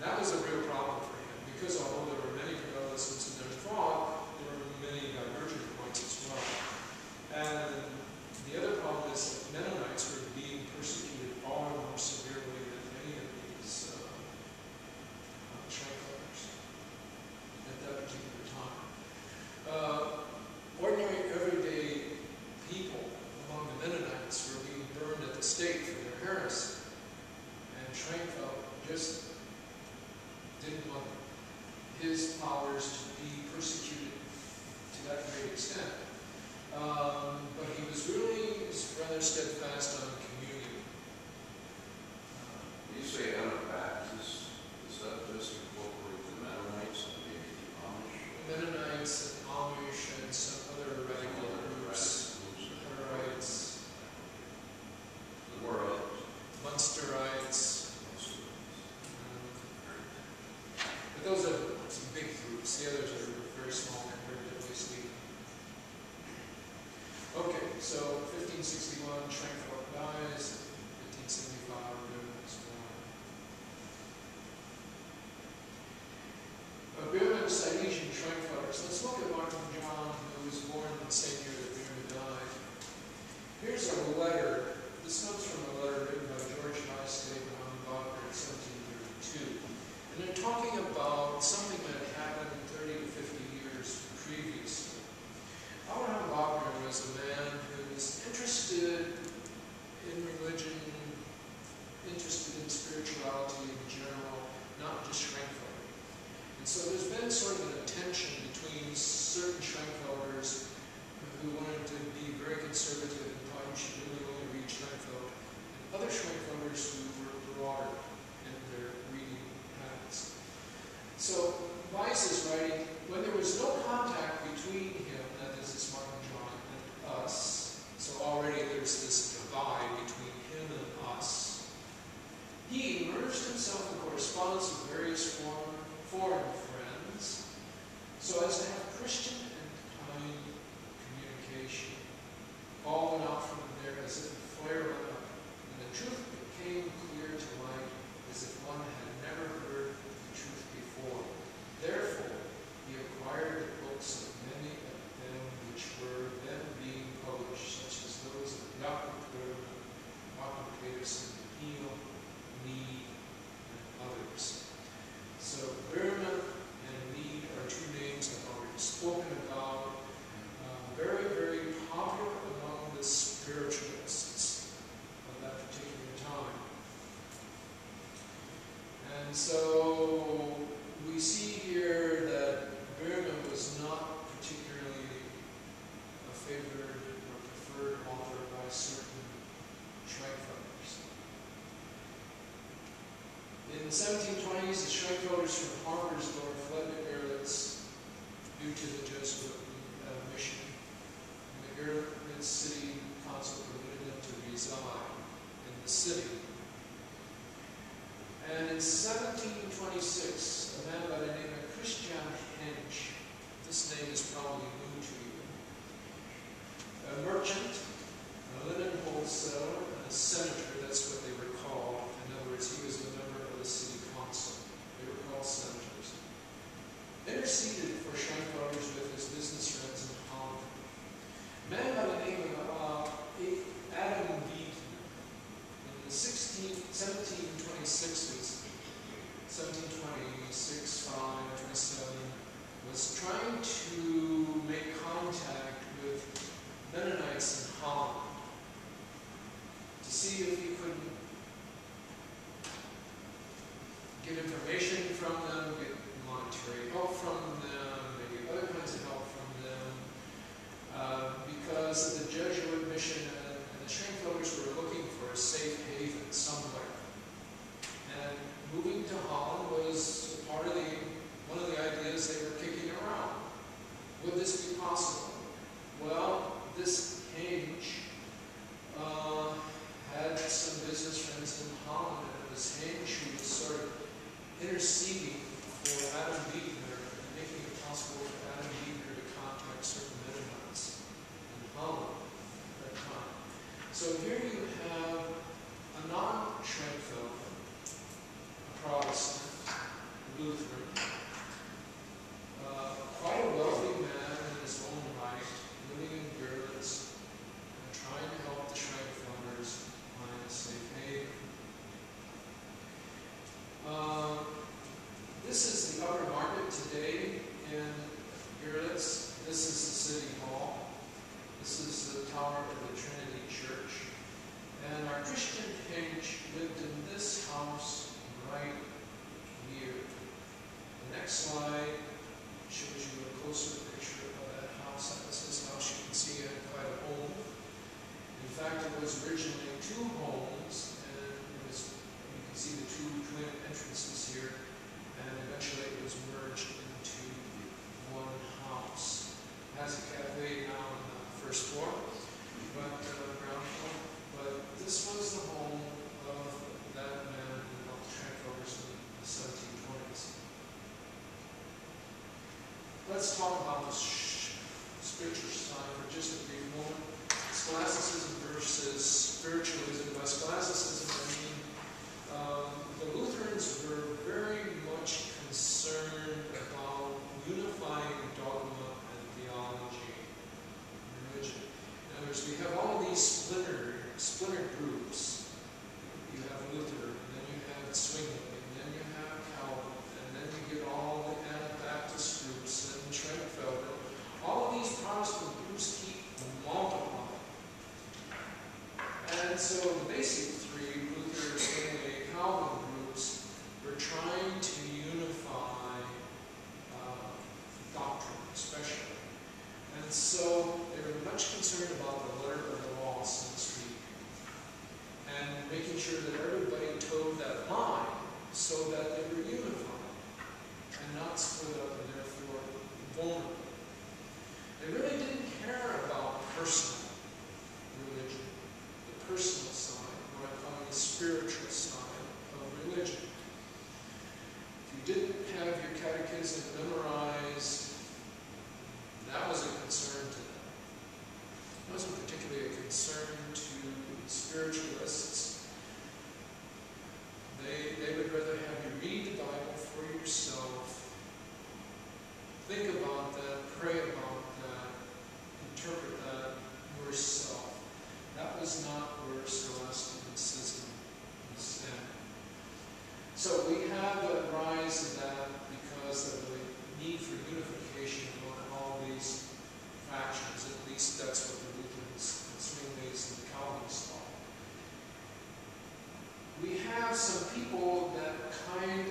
that was a real problem for him because although there were many realists in their there's uh, So Weiss is writing, when there was no contact between him, that is, this Martin John, and us, so already there's this divide between him and us, he immersed himself in correspondence with various foreign, foreign friends so as to have Christian spiritualists of that particular time. And so we see here that Verna was not particularly a favored or preferred author by certain Schwenkfelders. In the 1720s, the Schwenkfelders from Harpersdorf fled to Görlitz due to the Jesuit uh, mission. And the Görlitz city caused the to reside in the city. And in 1726, a man by the name of Christian Hensch, this name is probably new to you, a merchant, a linen wholesaler, and a senator, that's what they were called. In other words, he was a member of the city council. They were called senators. Interceded trying to make contact with Mennonites in Holland to see if he could get information This is the upper market today in Görlitz. This is the city hall. This is the tower of the Trinity Church. And our Christian page lived in this house right here. The next slide shows you a closer picture of that house. This is how house. You can see it quite a home. In fact, it was originally two homes, and was, you can see the two twin entrances here and eventually it was merged into one house. It has a cafe now on the first floor, but, uh, ground floor, but this was the home of that man who helped transfer us in the seventeen twenties. Let's talk about the spiritual side for just a brief moment. Scholasticism versus spiritualism. By scholasticism, I mean um, the Lutherans were very much concerned about unifying dogma and theology and religion. In other words, we have all these splinter, splinter groups. You have Luther, and then you have Zwingli, and then you have Calvin, and then you get all the Anabaptist groups and Schwenkfeld. All of these Protestant groups keep multiplying. And so the basic three, Calvin groups, were trying to unify uh, doctrine, especially. And so they were much concerned about the letter of the law, so to speak, and making sure that everybody toed that line so that they were unified and not split up and therefore vulnerable. They really didn't care about personal religion, the personal side, what I call the spiritual side of religion. If you didn't have your catechism memorized, that was a concern to them. It wasn't particularly a concern to spiritualists. They, they would rather have you read the Bible for yourself, think about that, pray about that, interpret that yourself. That was not where scholasticism was standing. So we have the rise of that because of the need for unification among all these factions. At least that's what the Lutherans, the Zwingli's, and the Calvinists thought. We have some people that kind